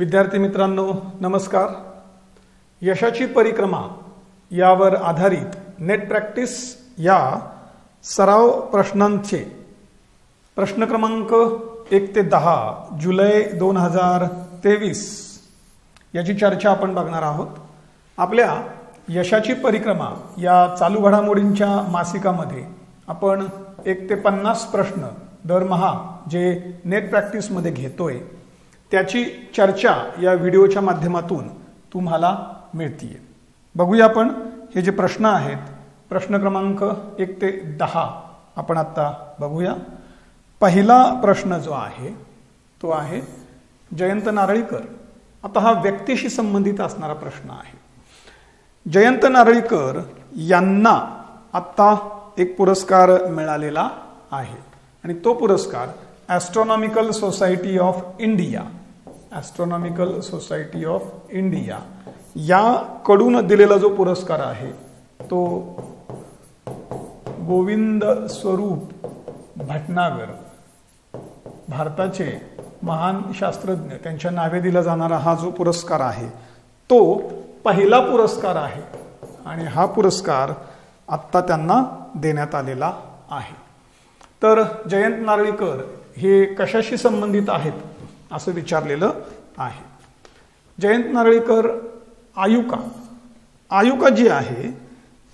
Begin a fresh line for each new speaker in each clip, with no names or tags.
विद्यार्थी मित्रांनो नमस्कार. यशाची परिक्रमा यावर आधारित नेट प्रॅक्टिस या सराव प्रश्नांचे प्रश्न क्रमांक एक ते दहा जुलै दोन हजार तेवीस याची चर्चा आपण बघणार आहोत. आपल्या यशाची परिक्रमा या चालू घडामोडींच्या मासिकामध्ये आपण एक ते पन्नास प्रश्न दरमहा जे नेट प्रॅक्टिसमध्ये घेतोय त्याची चर्चा या व्हिडिओच्या माध्यमातून तुम्हाला मिळतीये. बघूया आपण हे जे प्रश्न आहेत प्रश्न क्रमांक एक ते दहा आपण आत्ता बघूया. पहिला प्रश्न जो आहे तो आहे जयंत नारळीकर. आता हा व्यक्तीशी संबंधित असणारा प्रश्न आहे. जयंत नारळीकर यांना आत्ता एक पुरस्कार मिळालेला आहे आणि तो पुरस्कार Astronomical Society of India Astronomical Society of India याकडून दिलेला जो पुरस्कार आहे तो गोविंद स्वरूप भटनागर भारताचे महान शास्त्रज्ञ त्यांच्या नावे दिला जाणारा हा जो पुरस्कार आहे तो पहिला पुरस्कार आहे आणि हा पुरस्कार आत्ता त्यांना देण्यात आलेला आहे. तर जयंत नारळीकर हे कशाशी संबंधित आहेत? असं विचारलेलं आहे. जयंत नारळीकर आयुका. आयुका जी आहे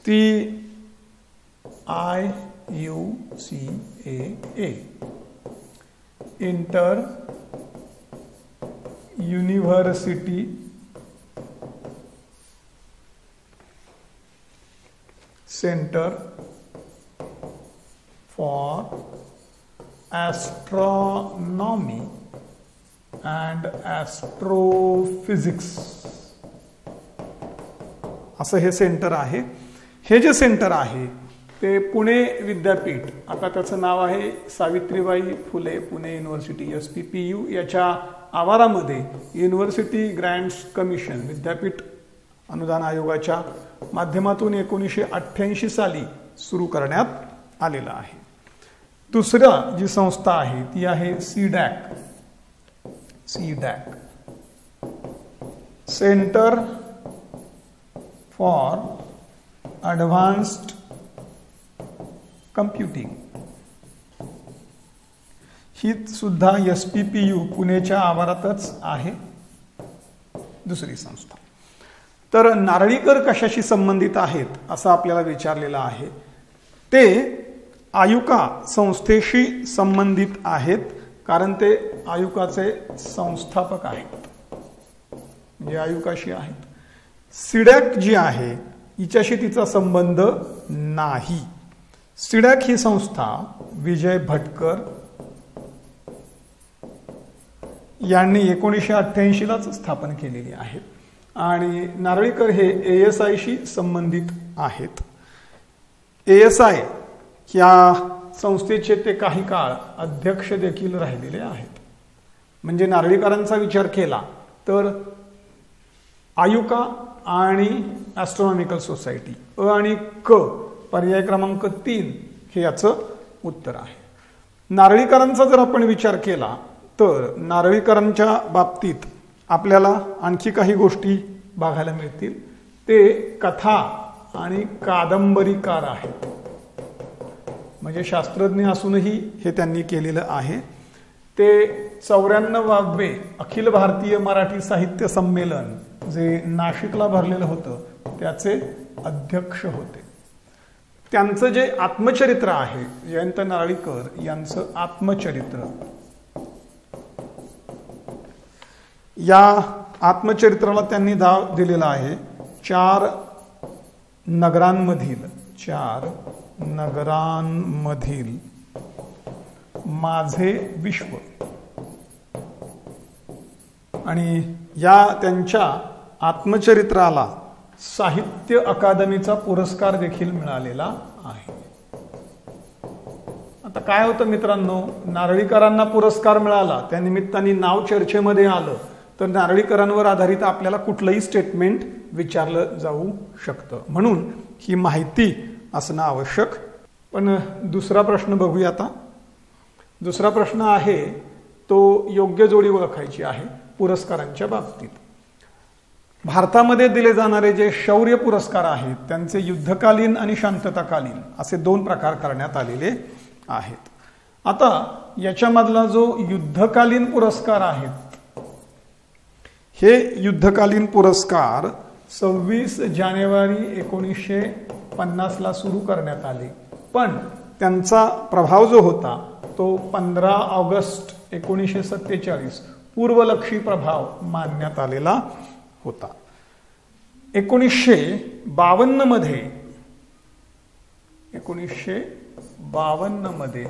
ती I you see A A. Inter university centre for astronomy and astrophysics असं हे सेंटर आहे हे जे सेंटर आहे ते पुणे विद्यापीठ आता त्याचं नाव आहे Savitribai Phule Pune University S P P U याच्या आवारामध्ये युनिव्हर्सिटी ग्रँट्स कमिशन विद्यापीठ अनुदान आयोगाच्या माध्यमातून एकोणीसशे अठ्ठ्याऐंशी साली सुरू करण्यात आलेलं आहे दुसरं जी संस्था आहे ती आहे C DAC C that. Centre for Advanced Computing. ही सुद्धा एस पी पी यू पुणेच्या आवारातच आहे. दुसरी संस्था. तर नारळीकर कशाशी संबंधित आहेत असं आपल्याला विचारलेलं आहे. ते आयुका संस्थेशी संबंधित आहेत कारण ते आयुकाचे संस्थापक आहेत. म्हणजे आयुकाशी आहेत. सिडॅक जी आहे हिच्याशी तिचा संबंध नाही. सिडॅक ही संस्था विजय भटकर यांनी एकोणीसशे अठ्ठ्याऐंशीलाच स्थापन केलेली आहे. आणि नारळीकर हे ए एस आयशी संबंधित आहेत. ए एस आय या संस्थेचे ते काही काळ अध्यक्ष देखील राहिलेले आहेत. म्हणजे नारळीकरांचा विचार केला तर आयुका आणि ॲस्ट्रॉनॉमिकल सोसायटी अ आणि क पर्याय क्रमांक तीन हे याचं उत्तर आहे. नारळीकरांचा जर आपण विचार केला तर नारळीकरांच्या बाबतीत आपल्याला आणखी काही गोष्टी बघायला मिळतील. ते कथा आणि कादंबरीकार आहेत. म्हणजे शास्त्रज्ञ असूनही हे त्यांनी केलेलं आहे. ते चौऱ्याण्णवावे अखिल भारतीय मराठी साहित्य संमेलन जे नाशिकला भरलेलं होतं त्याचे अध्यक्ष होते. त्यांचं जे आत्मचरित्र आहे जयंत नारळीकर यांचं आत्मचरित्र. या आत्मचरित्राला त्यांनी दाव दिलेला आहे चार नगरांमधील चार नगरांमधील. माझे विश्व. आणि या त्यांच्या आत्मचरित्राला साहित्य अकादमीचा पुरस्कार देखील मिळालेला आहे. आता काय होतं मित्रांनो नारळीकरांना पुरस्कार मिळाला त्या निमित्ताने नाव चर्चेमध्ये आलं तर नारळीकरांवर आधारित आपल्याला कुठलंही स्टेटमेंट विचारलं जाऊ शकतं. म्हणून ही माहिती असणं आवश्यक. पण दुसरा प्रश्न बघूया आता. दुसरा प्रश्न आहे तो योग्य जोडी ओळखायची आहे. पुरस्कारांच्या बाबतीत. भारतामध्ये दिले जाणारे जे शौर्य पुरस्कार आहेत त्यांचे युद्धकालीन आणि शांतताकालीन असे दोन प्रकार करण्यात आलेले आहेत. आता याच्यामधला जो युद्धकालीन पुरस्कार आहेत हे युद्धकालीन पुरस्कार सव्वीस जानेवारी एकोणीसशे पन्नासला सुरू करण्यात आले. पण त्यांचा प्रभाव जो होता तो पंधरा ऑगस्ट एकोणीसशे सत्तेचाळीस पूर्वलक्षी प्रभाव मानण्यात आलेला होता. एकोणीसशे बावन्नमध्ये एकोणीसशे बावन्नमध्ये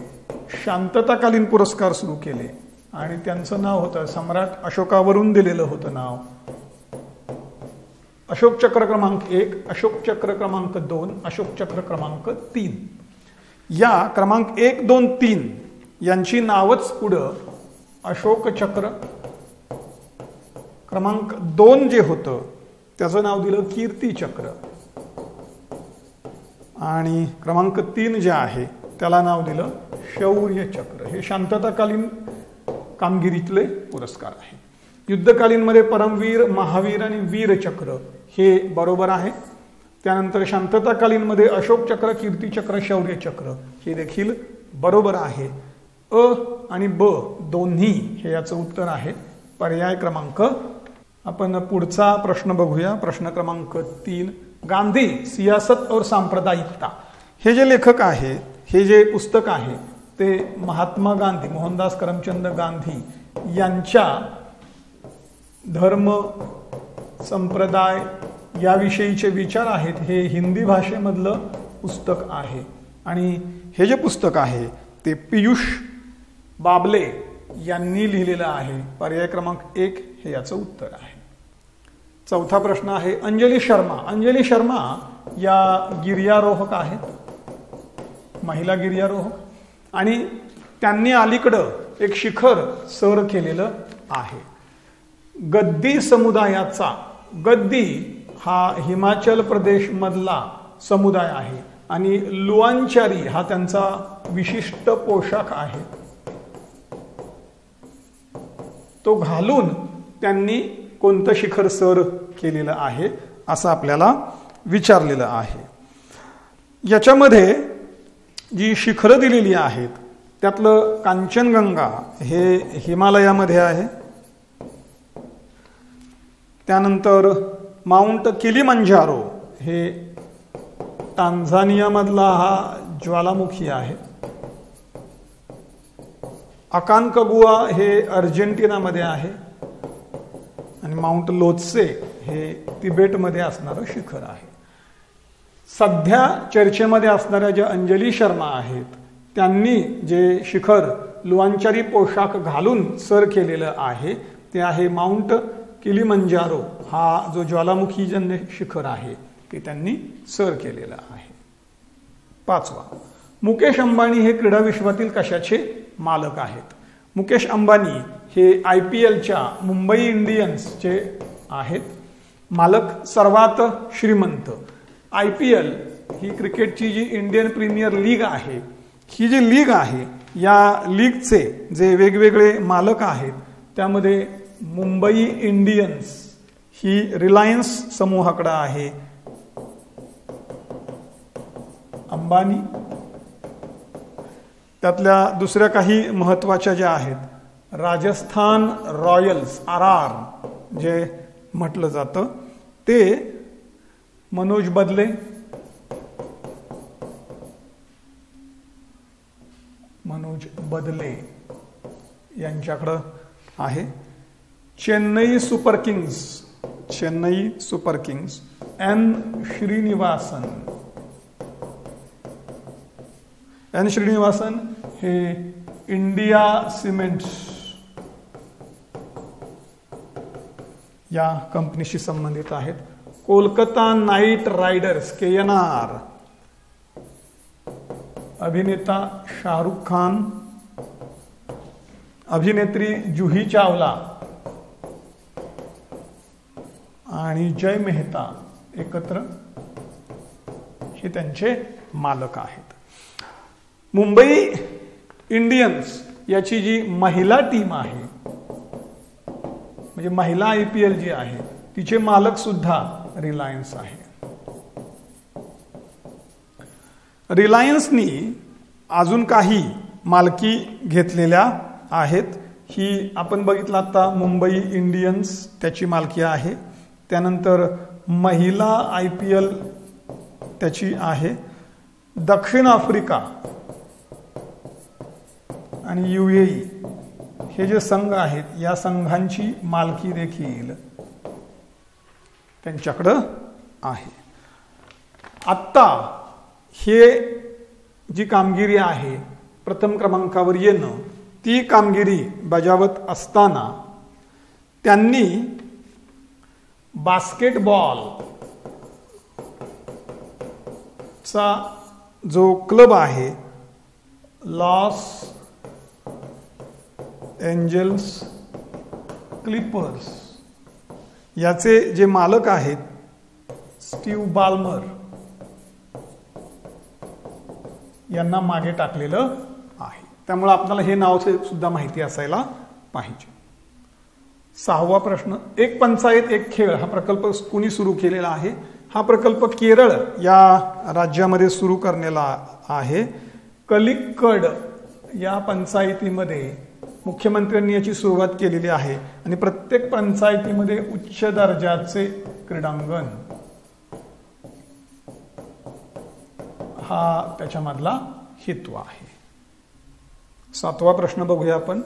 शांतताकालीन पुरस्कार सुरू केले आणि त्यांचं नाव होतं सम्राट अशोकावरून दिलेलं होतं नाव. अशोक चक्र क्रमांक एक अशोक चक्र क्रमांक दोन अशोक चक्र क्रमांक तीन. या क्रमांक एक दोन तीन यांची नावच पुढं अशोक चक्र क्रमांक दोन जे होतं त्याचं नाव दिलं कीर्ती चक्र. आणि क्रमांक तीन जे आहे त्याला नाव दिलं शौर्य चक्र. हे शांतताकालीन कामगिरीतले पुरस्कार आहे. युद्धकालीनमध्ये परमवीर महावीर आणि वीरचक्र हे बरोबर आहे. त्यानंतर शांतताकालीनमध्ये अशोक चक्र कीर्तीचक्र शौर्य चक्र हे देखील बरोबर आहे. अ आणि ब दोन्ही हे याचं उत्तर आहे. पर्याय क्रमांक. आपण पुढचा प्रश्न बघूया. प्रश्न क्रमांक तीन. गांधी सियासत और सांप्रदायिकता. हे जे लेखक आहे हे जे पुस्तक आहे ते महात्मा गांधी मोहनदास करमचंद गांधी यांच्या धर्म संप्रदाय याविषयीचे विचार आहेत हे हिंदी भाषेमधलं पुस्तक आहे. आणि हे जे पुस्तक आहे ते पियुष बाबले यांनी लिहिलेलं आहे. पर्याय क्रमांक एक हे याचं उत्तर आहे. चौथा प्रश्न आहे अंजली शर्मा. अंजली शर्मा या गिर्यारोहक आहेत. महिला गिर्यारोहक. आणि त्यांनी अलीकडं एक शिखर सर केलेलं आहे. गद्दी समुदायाचा गद्दी हा हिमाचल प्रदेश मधला समुदाय आहे. आणि लुआंचारी हा त्यांचा विशिष्ट पोशाख आहे. तो घालून त्यांनी कोणतं शिखर सर केलेलं आहे असं आपल्याला विचारलेलं आहे. याच्यामध्ये जी शिखरं दिलेली आहेत त्यातलं कांचनगंगा हे हिमालयामध्ये आहे. त्यानंतर माउंट किलीमंजारो हे टांझानियामधला हा ज्वालामुखी आहे. अकानकगुआ हे अर्जेंटिनामध्ये आहे आणि माउंट लोत्से हे तिबेटमध्ये असणारं शिखर आहे. सध्या चर्चेमध्ये असणाऱ्या ज्या अंजली शर्मा आहेत त्यांनी जे शिखर लुवांचारी पोशाख घालून सर केलेलं आहे ते आहे माउंट किलीमंजारो. हा जो ज्वालामुखीजन्य शिखर आहे ते त्यांनी सर केलेलं आहे. पाचवा मुकेश अंबानी हे क्रीडा विश्वातील कशाचे? मालक आहेत. मुकेश अंबानी हे आय पी एलच्या मुंबई इंडियन्सचे आहेत. मालक सर्वात श्रीमंत. आय पी एल ही क्रिकेटची जी इंडियन प्रीमियर लीग आहे ही जी लीग आहे या लीगचे जे वेगवेगळे मालक आहेत त्यामध्ये मुंबई इंडियन्स ही रिलायन्स समूहाकडं आहे. अंबानी त्यातल्या दुसऱ्या काही महत्त्वाच्या ज्या आहेत Rajasthan Royals R R J म्हटलं जातं ते मनोज बदले मनोज बदले यांच्याकडं आहे. Chennai Super Kings Chennai Super Kings N Srinivasan. N Srinivasan हे इंडिया सिमेंट्स या कंपनीशी संबंधित आहेत. Kolkata Knight Riders K N R. अभिनेता शाहरुख खान अभिनेत्री जुही चावला आणि जय मेहता एकत्र हे त्यांचे मालक आहेत. मुंबई इंडियन्स याची जी महिला टीम आहे म्हणजे महिला आय पी एल जी आहे तिचे मालक सुद्धा रिलायन्स आहे. रिलायन्सनी अजून काही मालकी घेतलेल्या आहेत. ही आपण बघितलं आता मुंबई इंडियन्स त्याची मालकी आहे. त्यानंतर महिला आय पी एल त्याची आहे. दक्षिण आफ्रिका आणि युएई हे जे संघ आहेत या संघांची मालकी देखील त्यांच्याकडं आहे. आत्ता हे जी कामगिरी आहे प्रथम क्रमांकावर येणं ती कामगिरी बजावत असताना त्यांनी बास्केटबॉल चा जो क्लब आहे लॉस एंजल्स क्लिपर्स याचे जे मालक आहेत स्टीव्ह बाल्मर यांना मागे टाकलेलं आहे. त्यामुळे आपल्याला हे नाव सुद्धा माहिती असायला पाहिजे. सहावा प्रश्न एक पंचायत एक खेळ. हा प्रकल्प कुणी सुरू केलेला आहे? हा प्रकल्प केरळ या राज्यामध्ये सुरू करण्याला आहे. कलिक्कड या पंचायतीमध्ये मुख्यमंत्र्यांनी याची सुरुवात केलेली आहे आणि प्रत्येक पंचायतीमध्ये उच्च दर्जाचे क्रीडांगण. हा त्याच्यामधला हेतू आहे. सातवा प्रश्न बघूया आपण.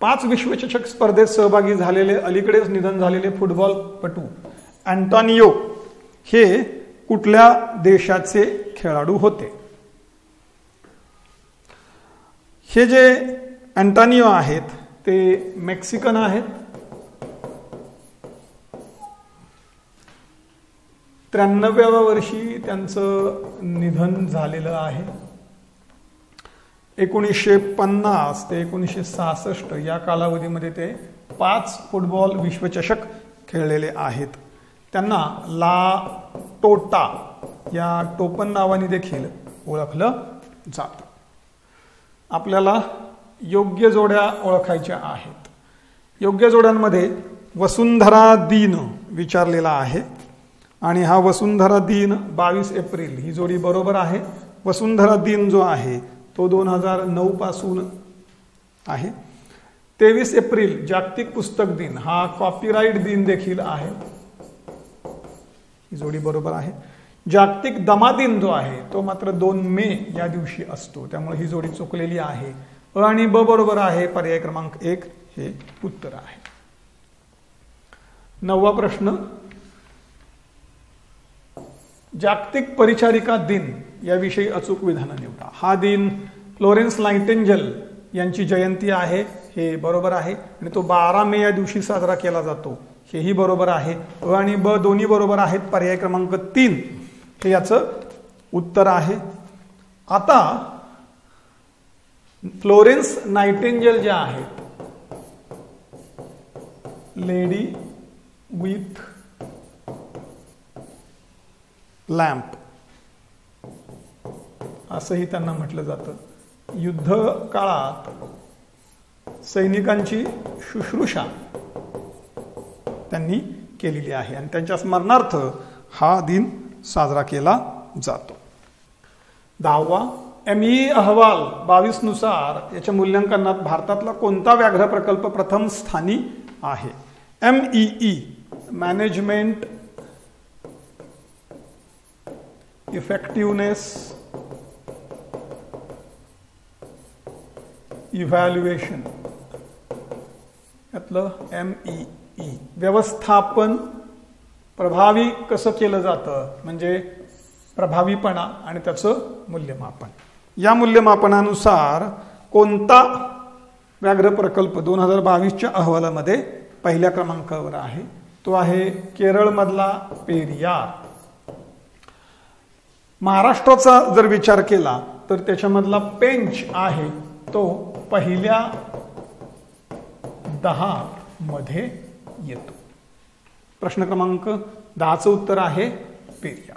पाच विश्वचषक स्पर्धेत सहभागी झालेले अलीकडेच निधन झालेले फुटबॉलपटू अँटॉनियो हे कुठल्या देशाचे खेळाडू होते? हे जे अँटानियो आहेत ते मेक्सिकन आहेत. त्र्याण्णव्याव्या वर्षी त्यांचं निधन झालेलं आहे. एकोणीसशे पन्नास ते एकोणीसशे सहासष्ट या कालावधीमध्ये ते पाच फुटबॉल विश्वचषक खेळलेले आहेत. त्यांना ला टोटा या टोपन नावाने देखील ओळखलं जातं. आपल्याला योग्य जोड्या ओळखायच्या आहेत. योग्य जोड्यांमध्ये वसुंधरा दिन विचारलेला आहे आणि हा वसुंधरा दिन बावीस एप्रिल ही जोडी बरोबर आहे. वसुंधरा दिन जो आहे तो दोन हजार नऊ पासून आहे. तेवीस एप्रिल जागतिक पुस्तक दिन हा कॉपीराईट दिन देखील आहे. ही जोडी बरोबर आहे. जागतिक दमा दिन जो आहे तो मात्र दोन मे या दिवशी असतो. त्यामुळे ही जोडी चुकलेली आहे. अ आणि ब बरोबर आहे पर्याय क्रमांक एक हे उत्तर आहे. नववा प्रश्न. जागतिक परिचारिका दिन याविषयी अचूक विधान निवडा. हा दिन फ्लोरेन्स लाइटेंजल यांची जयंती आहे हे बरोबर आहे आणि तो बारा मे या दिवशी साजरा केला जातो हेही बरोबर आहे. अ आणि ब दोन्ही बरोबर आहेत पर्याय क्रमांक तीन हे याचं उत्तर आहे. आता फ्लोरेन्स नायटेंजल ज्या आहेत लेडी विथ लॅम्प असंही त्यांना म्हटलं जातं. युद्ध काळात सैनिकांची शुश्रूषा त्यांनी केलेली आहे आणि त्यांच्या स्मरणार्थ हा दिन साजरा केला जातो. दहावा एम ई अहवाल बावीसनुसार याच्या मूल्यांकनात भारतातला कोणता व्याघ्र प्रकल्प प्रथम स्थानी आहे? M E E management effectiveness evaluation यातलं एम ई ई व्यवस्थापन प्रभावी कसं केलं जातं? म्हणजे प्रभावीपणा आणि त्याचं मूल्यमापन. या मूल्यमापनानुसार कोणता व्याघ्र प्रकल्प दोन हजार बावीसच्या अहवालामध्ये पहिल्या क्रमांकावर आहे? तो आहे केरळमधला पेरियार महाराष्ट्राचा जर विचार केला तर त्याच्यामधला पेंच आहे तो पहिल्या दहा मध्ये येतो. प्रश्न क्रमांक दहाचं उत्तर आहे पेरिया.